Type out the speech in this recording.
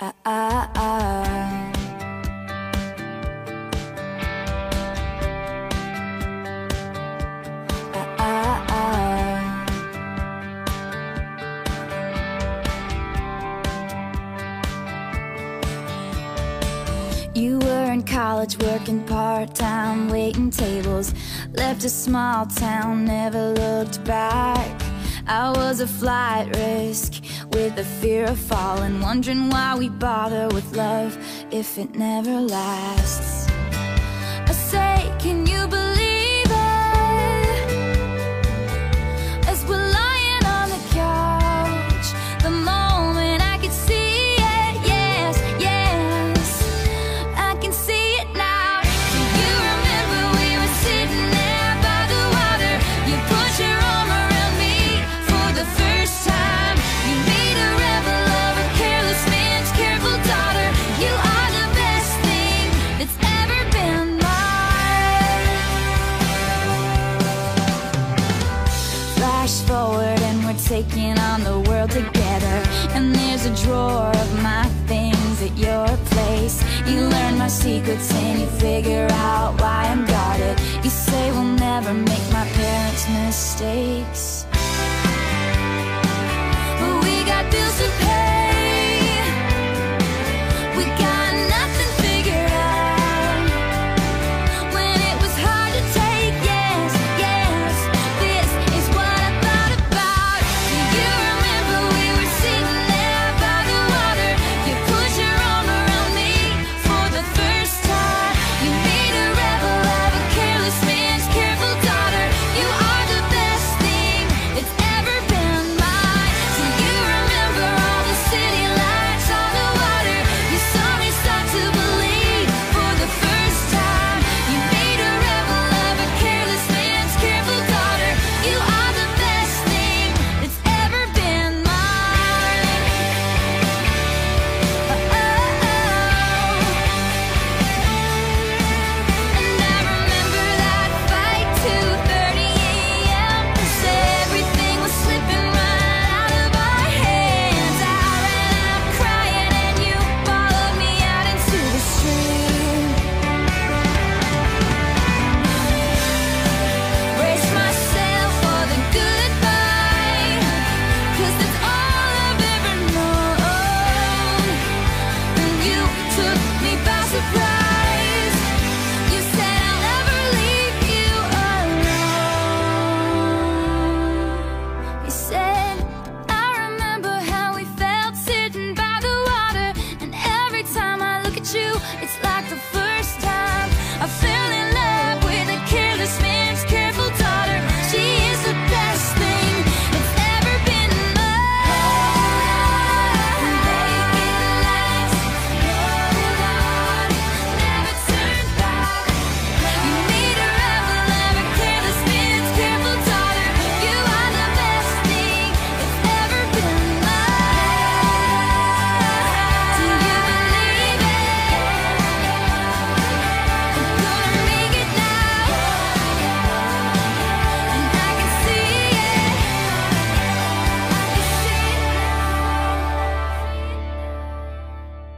Ah, ah, ah. Ah, ah, ah. You were in college working part-time Waiting tables Left a small town, never looked back I was a flight risk With the fear of falling Wondering why we bother with love If it never lasts forward and we're taking on the world together. And there's a drawer of my things at your place. You learn my secrets and you figure out why I'm guarded. You say we'll never make my parents' mistakes